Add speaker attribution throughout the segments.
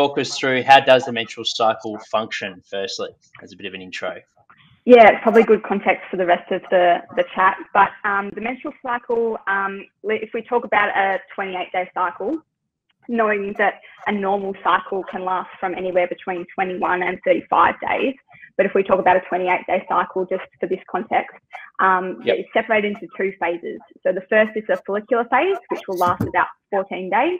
Speaker 1: talk us through how does the menstrual cycle function? Firstly, as a bit of an intro.
Speaker 2: Yeah, it's probably good context for the rest of the, the chat. But um, the menstrual cycle, um, if we talk about a 28 day cycle, knowing that a normal cycle can last from anywhere between 21 and 35 days. But if we talk about a 28 day cycle, just for this context, um, yep. it's separated into two phases. So the first is the follicular phase, which will last about 14 days.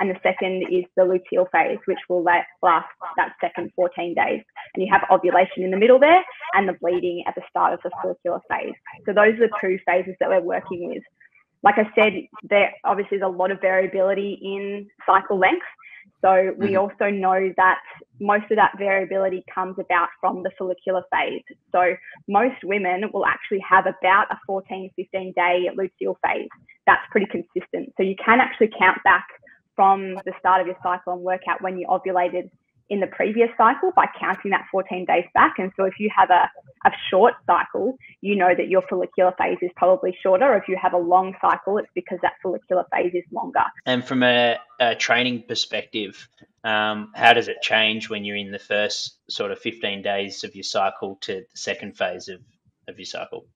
Speaker 2: And the second is the luteal phase, which will last that second 14 days. And you have ovulation in the middle there and the bleeding at the start of the follicular phase. So those are the two phases that we're working with. Like I said, there obviously is a lot of variability in cycle length. So we mm-hmm. also know that most of that variability comes about from the follicular phase. So most women will actually have about a 14, 15 day luteal phase. That's pretty consistent. So you can actually count back from the start of your cycle and work out when you ovulated in the previous cycle by counting that 14 days back. And so if you have a, a short cycle, you know that your follicular phase is probably shorter. If you have a long cycle, it's because that follicular phase is longer.
Speaker 1: And from a, a training perspective, um, how does it change when you're in the first sort of 15 days of your cycle to the second phase of, of your cycle?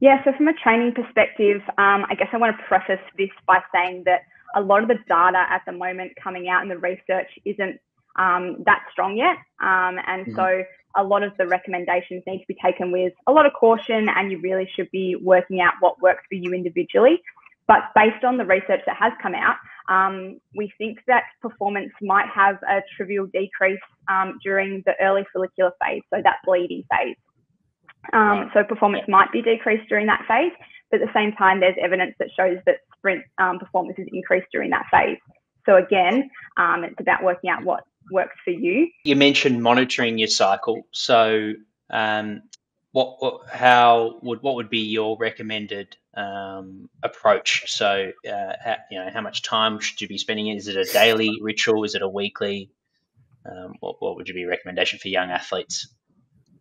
Speaker 2: Yeah, so from a training perspective, um, I guess I want to preface this by saying that a lot of the data at the moment coming out in the research isn't um, that strong yet. Um, and mm-hmm. so a lot of the recommendations need to be taken with a lot of caution, and you really should be working out what works for you individually. But based on the research that has come out, um, we think that performance might have a trivial decrease um, during the early follicular phase, so that bleeding phase. Um, so performance might be decreased during that phase, but at the same time, there's evidence that shows that sprint um, performance is increased during that phase. So again, um, it's about working out what works for you.
Speaker 1: You mentioned monitoring your cycle. So, um, what, what, how would what would be your recommended um, approach? So, uh, how, you know, how much time should you be spending? Is it a daily ritual? Is it a weekly? Um, what, what would you be a recommendation for young athletes?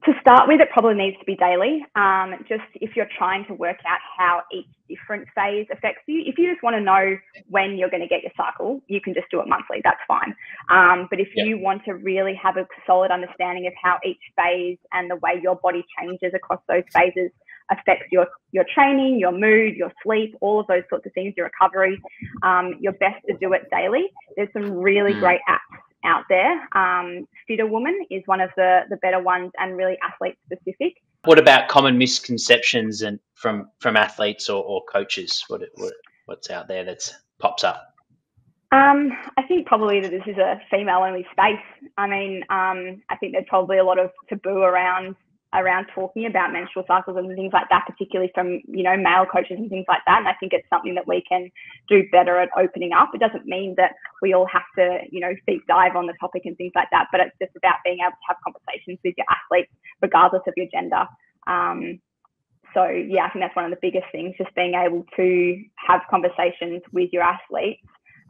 Speaker 2: To start with, it probably needs to be daily. Um, just if you're trying to work out how each different phase affects you. If you just want to know when you're going to get your cycle, you can just do it monthly. That's fine. Um, but if yep. you want to really have a solid understanding of how each phase and the way your body changes across those phases affects your your training, your mood, your sleep, all of those sorts of things, your recovery, um, you're best to do it daily. There's some really mm. great apps out there. Um, FitrWoman is one of the, the better ones and really athlete specific.
Speaker 1: What about common misconceptions and from from athletes or, or coaches? What, what what's out there that pops up?
Speaker 2: Um, I think probably that this is a female only space. I mean, um, I think there's probably a lot of taboo around around talking about menstrual cycles and things like that, particularly from you know male coaches and things like that. And I think it's something that we can do better at opening up. It doesn't mean that we all have to you know deep dive on the topic and things like that, but it's just about being able to have conversations with your athletes regardless of your gender. Um, so yeah, I think that's one of the biggest things, just being able to have conversations with your athletes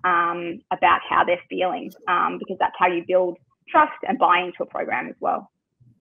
Speaker 2: um, about how they're feeling, um, because that's how you build trust and buy into a program as well.